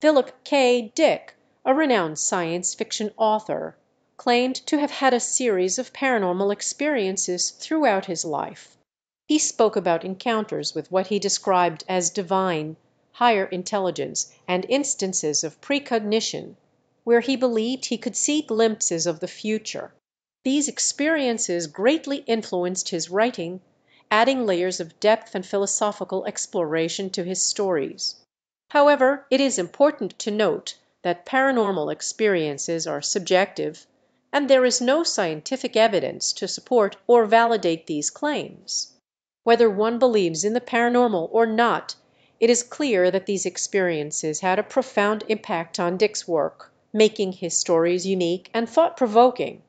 Philip K. Dick, a renowned Science Fiction author, claimed to have had a series of paranormal experiences throughout his life. He spoke about encounters with what he described as divine, higher intelligence and instances of precognition, where he believed he could see glimpses of the future. These experiences greatly influenced his writing, adding layers of depth and philosophical exploration to his stories. However, it is important to note that paranormal experiences are subjective, and there is no scientific evidence to support or validate these claims. Whether one believes in the paranormal or not, it is clear that these experiences had a profound impact on Dick's work, making his stories unique and thought provoking.